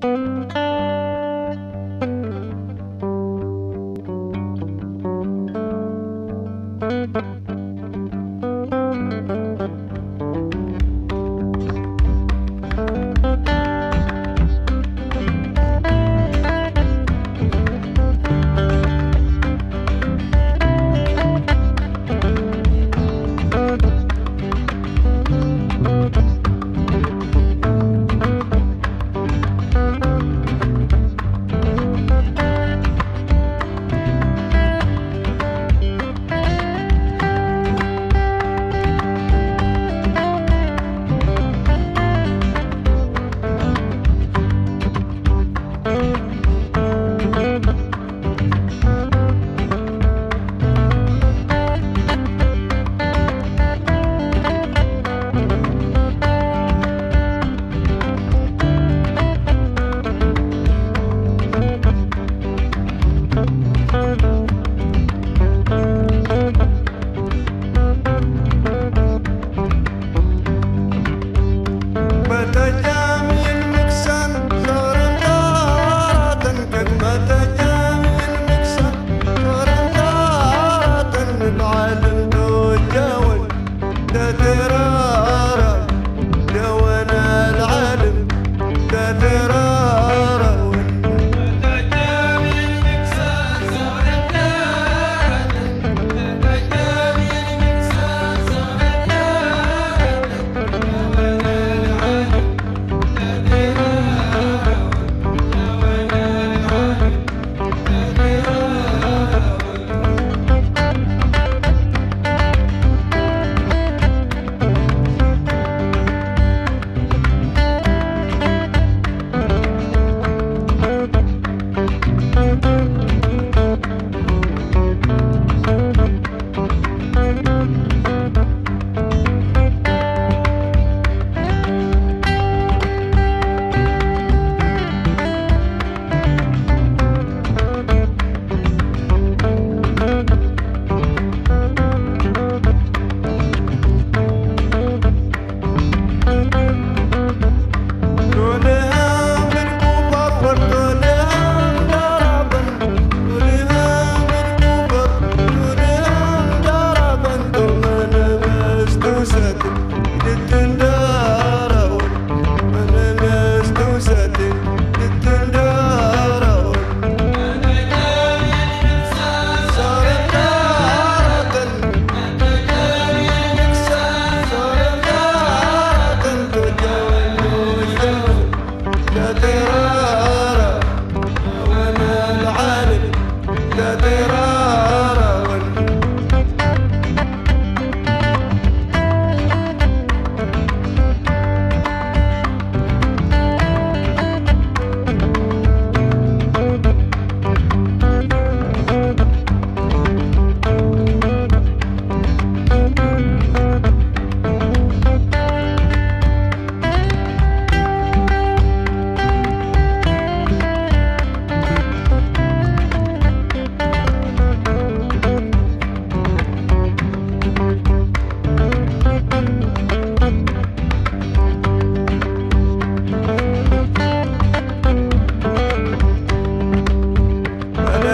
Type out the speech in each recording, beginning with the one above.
Bye.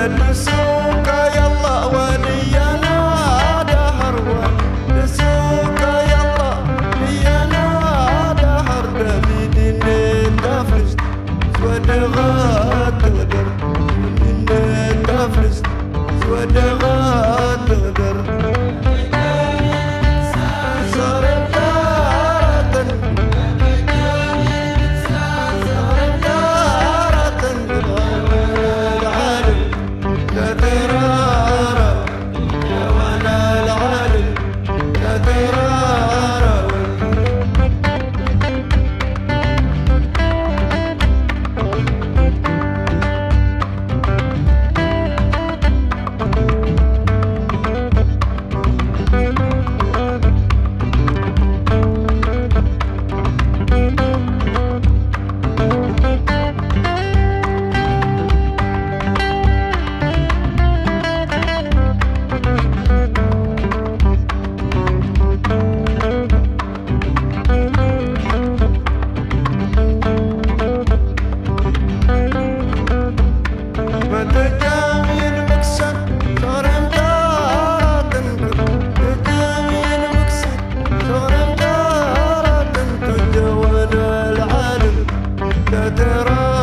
hurt myself. تراني